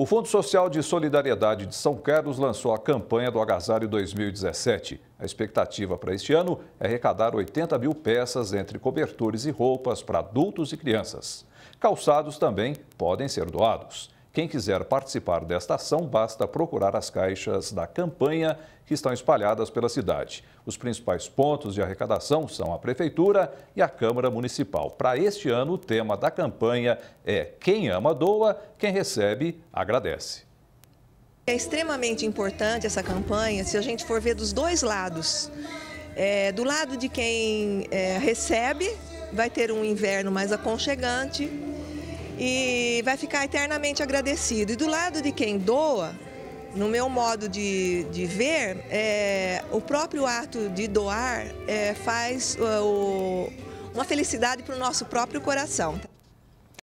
O Fundo Social de Solidariedade de São Carlos lançou a campanha do Agasalho 2017. A expectativa para este ano é arrecadar 80 mil peças entre cobertores e roupas para adultos e crianças. Calçados também podem ser doados. Quem quiser participar desta ação, basta procurar as caixas da campanha que estão espalhadas pela cidade. Os principais pontos de arrecadação são a Prefeitura e a Câmara Municipal. Para este ano, o tema da campanha é Quem ama, doa, quem recebe, agradece. É extremamente importante essa campanha se a gente for ver dos dois lados. É, do lado de quem é, recebe, vai ter um inverno mais aconchegante e vai ficar eternamente agradecido. E do lado de quem doa, no meu modo de, de ver, é, o próprio ato de doar é, faz uh, o, uma felicidade para o nosso próprio coração.